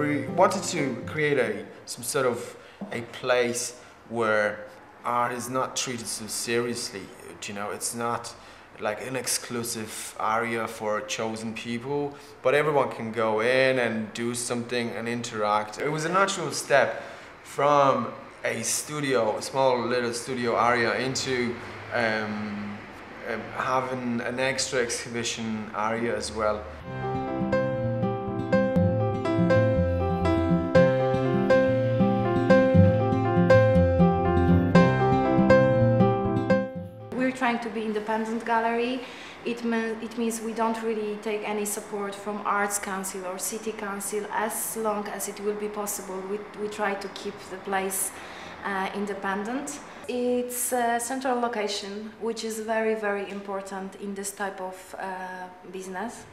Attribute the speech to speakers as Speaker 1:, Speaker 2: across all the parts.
Speaker 1: we wanted to create a some sort of a place where art is not treated so seriously. You know, it's not like an exclusive area for chosen people, but everyone can go in and do something and interact. It was a natural step from a studio, a small little studio area into um, um, having an extra exhibition area as well.
Speaker 2: We're trying to be independent gallery. It, mean, it means we don't really take any support from Arts Council or City Council as long as it will be possible. We, we try to keep the place uh, independent. It's a central location, which is very, very important in this type of uh, business.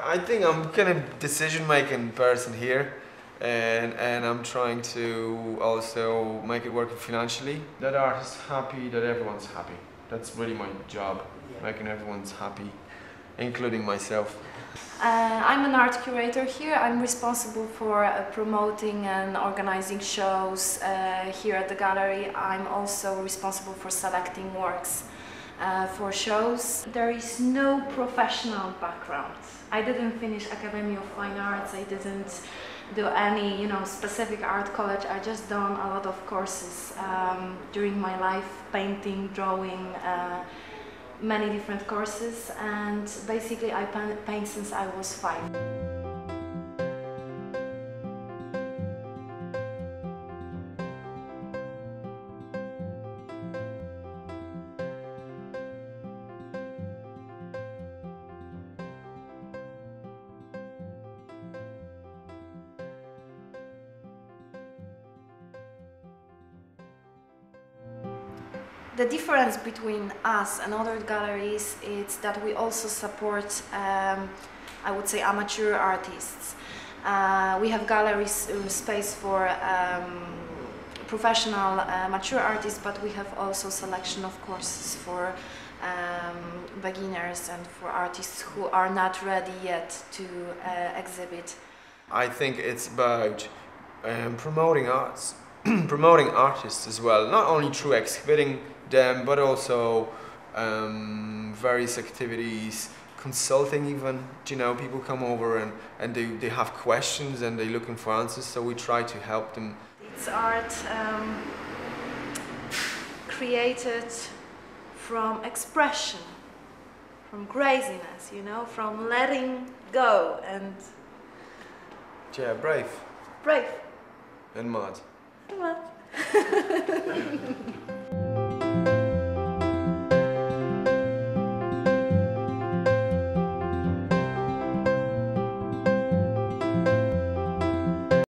Speaker 1: I think I'm kind of decision making person here and and I'm trying to also make it work financially. That art is happy, that everyone's happy. That's really my job, making everyone's happy, including myself.
Speaker 2: Uh, I'm an art curator here. I'm responsible for uh, promoting and organizing shows uh, here at the gallery. I'm also responsible for selecting works uh, for shows. There is no professional background. I didn't finish Academy of Fine Arts. I didn't do any, you know, specific art college. I just done a lot of courses um, during my life, painting, drawing uh, many different courses and basically I paint since I was five. The difference between us and other galleries is that we also support, um, I would say, amateur artists. Uh, we have galleries uh, space for um, professional uh, mature artists, but we have also selection of courses for um, beginners and for artists who are not ready yet to uh, exhibit.
Speaker 1: I think it's about um, promoting arts, promoting artists as well, not only through exhibiting them, but also um, various activities, consulting even. You know, people come over and, and they, they have questions and they're looking for answers, so we try to help them.
Speaker 2: It's art um, created from expression, from craziness, you know, from letting go and
Speaker 1: Yeah, brave
Speaker 2: brave.
Speaker 1: and mad.
Speaker 2: Well.